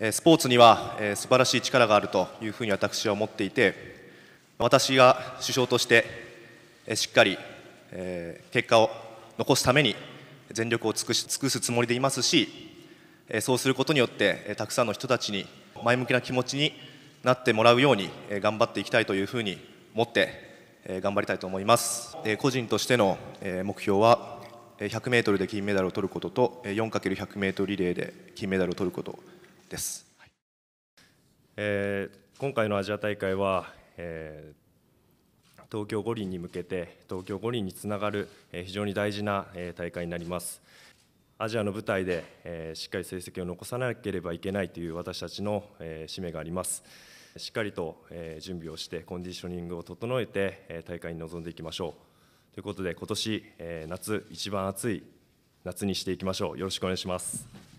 スポーツには素晴らしい力があるというふうに私は思っていて私が首相としてしっかり結果を残すために全力を尽くし尽くすつもりでいますしそうすることによってたくさんの人たちに前向きな気持ちになってもらうように頑張っていきたいというふうに思って頑張りたいと思います。個人としての目標は 100m で金メダルを取ることと 4×100m リレーで金メダルを取ること。です、はいえー、今回のアジア大会は、えー、東京五輪に向けて東京五輪につながる、えー、非常に大事な、えー、大会になります。アジアの舞台で、えー、しっかり成績を残さなければいけないという私たちの、えー、使命があります。しっかりと、えー、準備をしてコンディショニングを整えて、えー、大会に臨んでいきましょう。ということで今年、えー、夏一番暑い夏にしていきましょう。よろしくお願いします。